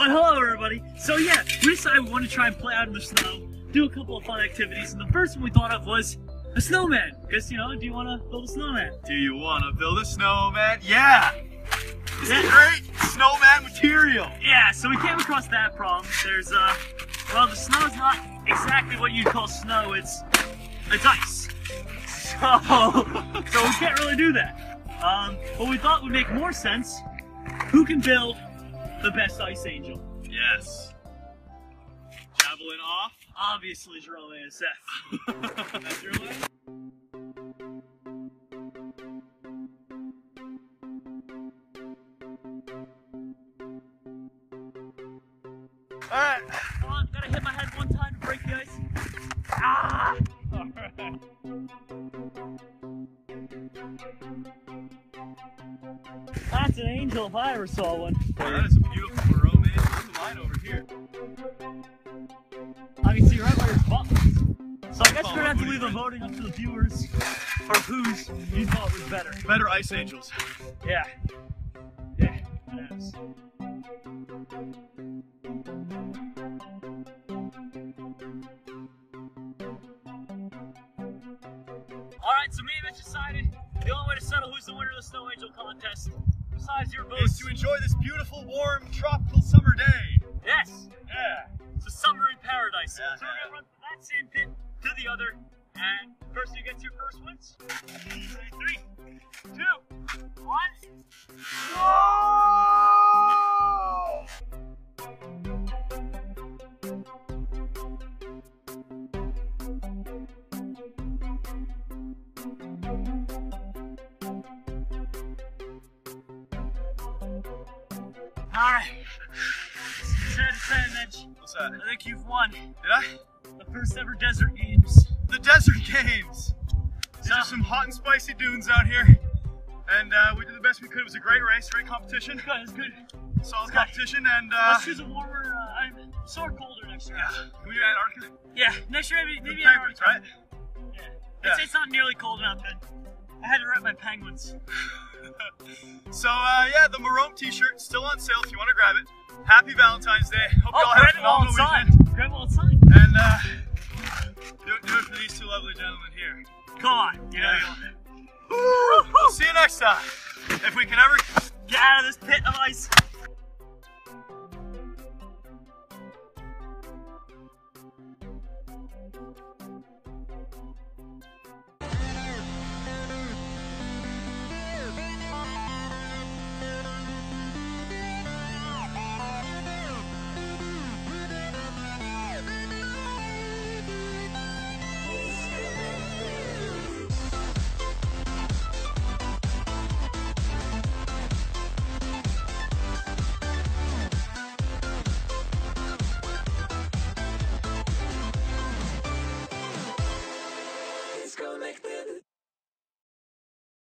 Well, hello everybody. So yeah, we decided we want to try and play out in the snow, do a couple of fun activities, and the first one we thought of was a snowman. Because, you know, do you want to build a snowman? Do you want to build a snowman? Yeah! This Yeah. great snowman material! Yeah, so we came across that problem. There's, uh, well, the snow's not exactly what you'd call snow, it's, it's ice. So, so we can't really do that. Um, but we thought would make more sense, who can build the best ice angel? Yes. Javelin off. Obviously, Jerome ASF. That's your line? Alright. Come on, gotta hit my head one time to break the ice. Ah! Alright. That's an angel if I ever saw one. that is a beautiful Merome. There's a line over here. I can see right where your butt was. So I guess Oh, we're gonna have to leave the voting up to the viewers for whose you thought was better. Better ice angels. Yeah. Yeah, it is. Alright, so me and Mitch decided the only way to settle who's the winner of the Snow Angel contest, your Is to enjoy this beautiful, warm, tropical summer day. yes, Yeah. it's a summer in paradise. Yeah, so we're gonna run from that sand pit to the other, and the person who gets your first wins. Three, Alright. Sad to say, Mitch, What's that? I think you've won Did I? the first ever desert games. The Desert Games. These So- are some hot and spicy dunes out here. And uh, we did the best we could. It was a great race, great competition, Good, it's good. solid competition, and uh, Let's choose a warmer, uh, I'm sort of colder next year. yeah, can we do Antarctica? Yeah, next year maybe, maybe Antarctica. right? Yeah. Yeah. It's, it's not nearly cold enough then. I had to write my penguins. So uh, yeah, the Merome T-shirt still on sale if you want to grab it. Happy Valentine's Day. Hope you Oh, all have a phenomenal weekend. Grab it while it's signed. And uh, do, it- do it for these two lovely gentlemen here. Come on, you know, Yeah. you We'll see you next time. If we can ever get out of this pit of ice.